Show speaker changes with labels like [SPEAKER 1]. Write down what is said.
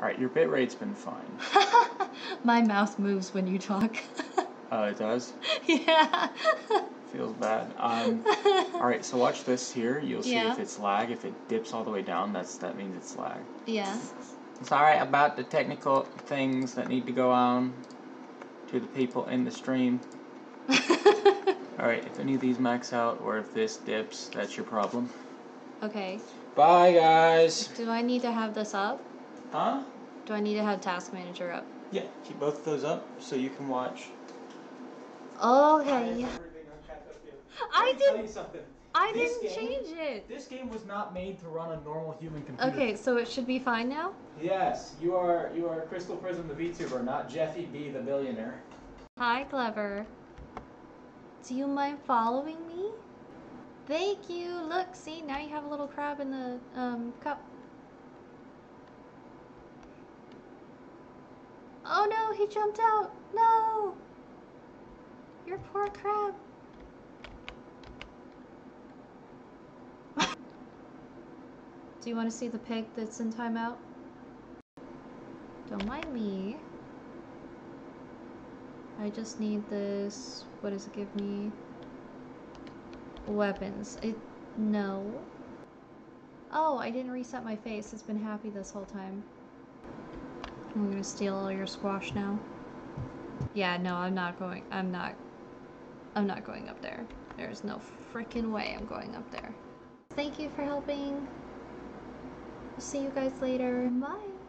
[SPEAKER 1] Alright, your bit rate's been fine.
[SPEAKER 2] My mouth moves when you talk.
[SPEAKER 1] Uh, it does?
[SPEAKER 2] yeah.
[SPEAKER 1] Feels bad. Um, alright, so watch this here. You'll see
[SPEAKER 2] Yeah.
[SPEAKER 1] if it's lag. If it dips all the way down, that's that means it's lag.
[SPEAKER 2] yeah.
[SPEAKER 1] Sorry about the technical things that need to go on to the people in the stream. Alright, if any of these max out or if this dips, that's your problem.
[SPEAKER 2] okay.
[SPEAKER 1] Bye, guys!
[SPEAKER 2] Do I need to have this up?
[SPEAKER 1] Huh?
[SPEAKER 2] Do I need to have Task Manager up?
[SPEAKER 1] Yeah, keep both of those up so you can watch.
[SPEAKER 2] Okay. I
[SPEAKER 1] tell
[SPEAKER 2] didn't. I
[SPEAKER 1] This
[SPEAKER 2] didn't
[SPEAKER 1] game-
[SPEAKER 2] change it.
[SPEAKER 1] This game was not made to run on normal human computer.
[SPEAKER 2] Okay, so it should be fine now.
[SPEAKER 1] Yes, you are you are Crystal Prism the VTuber, not Jeffy B the billionaire.
[SPEAKER 2] Hi, Clever. Do you mind following me? Thank you. Look, see, now you have a little crab in the um, cup. Oh no, he jumped out. No! Your poor crab. Do you want to see the pig that's in timeout? Don't mind me. I just need this. What does it give me? Weapons. It. No. Oh, I didn't reset my face. It's been happy this whole time. I'm gonna steal all your squash now. Yeah, no, I'm not going. I'm not. I'm not going up there. There's no freaking way I'm going up there. Thank you for helping. See you guys later. Bye.